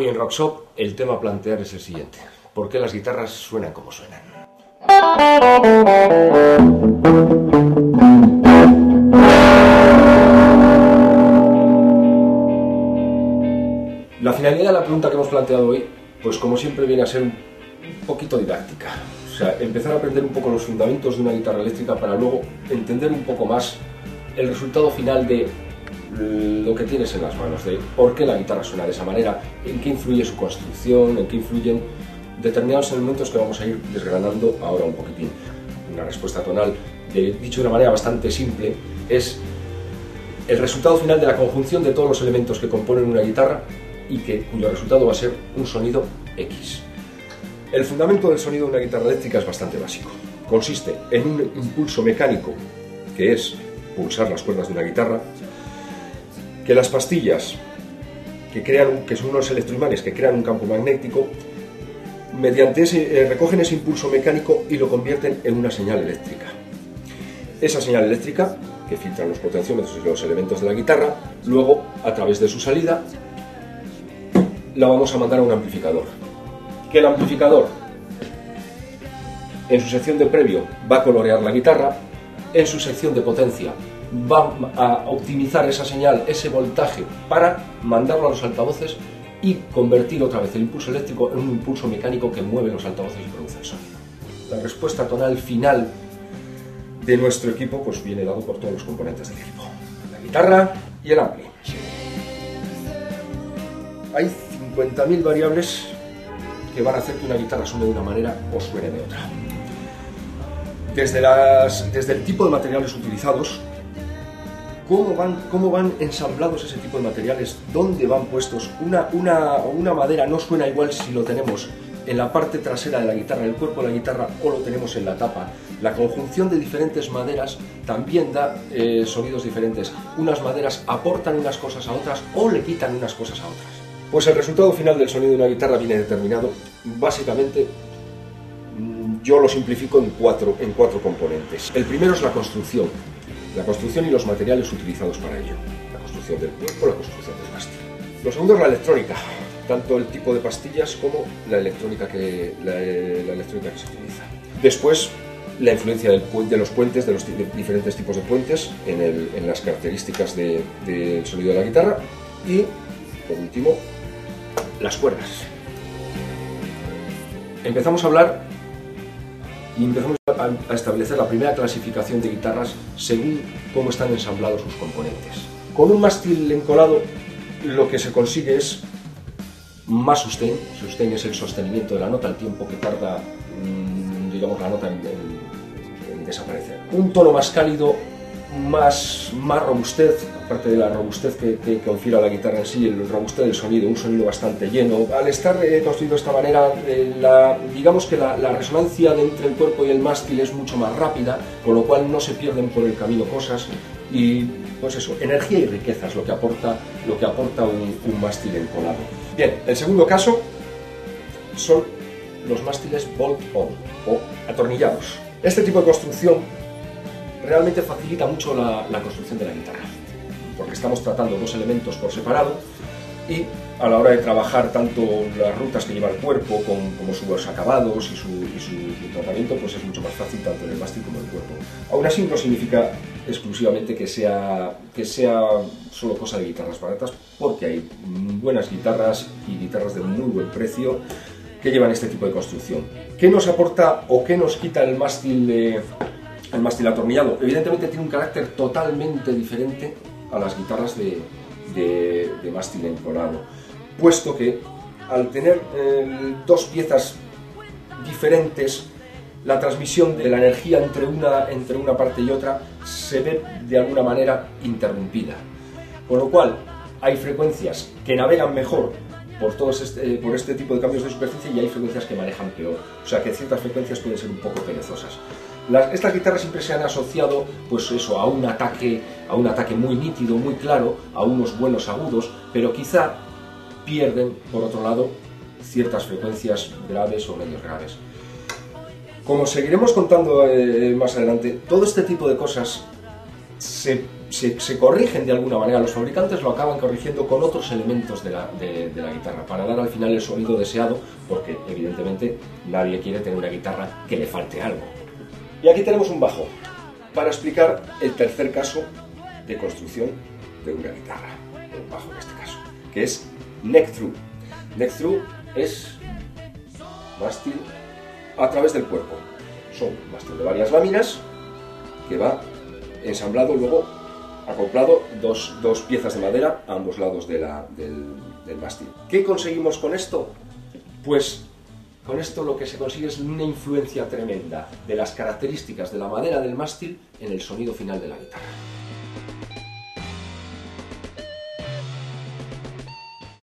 Hoy en Rockshop el tema a plantear es el siguiente. ¿Por qué las guitarras suenan como suenan? La finalidad de la pregunta que hemos planteado hoy, pues como siempre viene a ser un poquito didáctica. O sea, empezar a aprender un poco los fundamentos de una guitarra eléctrica para luego entender un poco más el resultado final de lo que tienes en las manos, de por qué la guitarra suena de esa manera, en qué influye su construcción, en qué influyen determinados elementos que vamos a ir desgranando ahora un poquitín. Una respuesta tonal, dicho de una manera bastante simple, es el resultado final de la conjunción de todos los elementos que componen una guitarra y que, cuyo resultado va a ser un sonido X. El fundamento del sonido de una guitarra eléctrica es bastante básico. Consiste en un impulso mecánico, que es pulsar las cuerdas de una guitarra, que las pastillas, que, crean, que son unos electroimanes que crean un campo magnético, mediante eh, recogen ese impulso mecánico y lo convierten en una señal eléctrica. Esa señal eléctrica, que filtran los potenciómetros y los elementos de la guitarra, luego, a través de su salida, la vamos a mandar a un amplificador. Que el amplificador, en su sección de previo, va a colorear la guitarra, en su sección de potencia va a optimizar esa señal, ese voltaje, para mandarlo a los altavoces y convertir otra vez el impulso eléctrico en un impulso mecánico que mueve los altavoces y produce el sonido. La respuesta tonal final de nuestro equipo pues viene dado por todos los componentes del equipo. La guitarra y el ampli. Hay 50.000 variables que van a hacer que una guitarra suene de una manera o suene de otra. Desde, las, desde el tipo de materiales utilizados, cómo van, cómo van ensamblados ese tipo de materiales, dónde van puestos. Una, una, una madera no suena igual si lo tenemos en la parte trasera de la guitarra, en el cuerpo de la guitarra, o lo tenemos en la tapa. La conjunción de diferentes maderas también da eh, sonidos diferentes. Unas maderas aportan unas cosas a otras o le quitan unas cosas a otras. Pues el resultado final del sonido de una guitarra viene determinado básicamente yo lo simplifico en cuatro, en cuatro componentes. El primero es la construcción, la construcción y los materiales utilizados para ello. La construcción del cuerpo, la construcción del mástil. Lo segundo es la electrónica, tanto el tipo de pastillas como la electrónica que, la, electrónica que se utiliza. Después, la influencia de los puentes, de los diferentes tipos de puentes en, las características del sonido de la guitarra. Y, por último, las cuerdas. Empezamos a hablar y empezamos a establecer la primera clasificación de guitarras según cómo están ensamblados sus componentes. Con un mástil encolado lo que se consigue es más sustain, sustain es el sostenimiento de la nota, el tiempo que tarda, mm, digamos, la nota en, en desaparecer. Un tono más cálido más, más robustez, aparte de la robustez que, que, confiere la guitarra en sí, el robustez del sonido, un sonido bastante lleno. Al estar eh, construido de esta manera, eh, la, digamos que la, resonancia de entre el cuerpo y el mástil es mucho más rápida, con lo cual no se pierden por el camino cosas y pues eso, energía y riqueza es lo que aporta, lo que aporta un, un mástil encolado. Bien, el segundo caso son los mástiles bolt-on o atornillados. Este tipo de construcción realmente facilita mucho la, construcción de la guitarra, porque estamos tratando dos elementos por separado y a la hora de trabajar tanto las rutas que lleva el cuerpo como sus acabados y su, tratamiento, pues es mucho más fácil tanto en el mástil como en el cuerpo. Aún así no significa exclusivamente que sea, que sea solo cosa de guitarras baratas, porque hay buenas guitarras y guitarras de muy buen precio que llevan este tipo de construcción. ¿Qué nos aporta o qué nos quita el mástil de, el mástil atornillado. Evidentemente tiene un carácter totalmente diferente a las guitarras de, de, mástil encolado, puesto que al tener eh, dos piezas diferentes, la transmisión de la energía entre una, entre una parte y otra se ve de alguna manera interrumpida. Con lo cual, hay frecuencias que navegan mejor por, todos este, por este tipo de cambios de superficie y hay frecuencias que manejan peor. O sea que ciertas frecuencias pueden ser un poco perezosas estas guitarras siempre se han asociado pues eso, a, un ataque, a un ataque muy nítido, muy claro, a unos buenos agudos, pero quizá pierden, por otro lado, ciertas frecuencias graves o medios graves. Como seguiremos contando eh, más adelante, todo este tipo de cosas se, corrigen de alguna manera, los fabricantes lo acaban corrigiendo con otros elementos de la, de la, guitarra para dar al final el sonido deseado, porque evidentemente nadie quiere tener una guitarra que le falte algo. Y aquí tenemos un bajo para explicar el tercer caso de construcción de una guitarra, un bajo en este caso, que es neck through. Neck through es mástil a través del cuerpo. Son mástil de varias láminas que va ensamblado luego acoplado dos, piezas de madera a ambos lados del, del mástil. ¿Qué conseguimos con esto? Pues con esto lo que se consigue es una influencia tremenda de las características de la madera del mástil en el sonido final de la guitarra.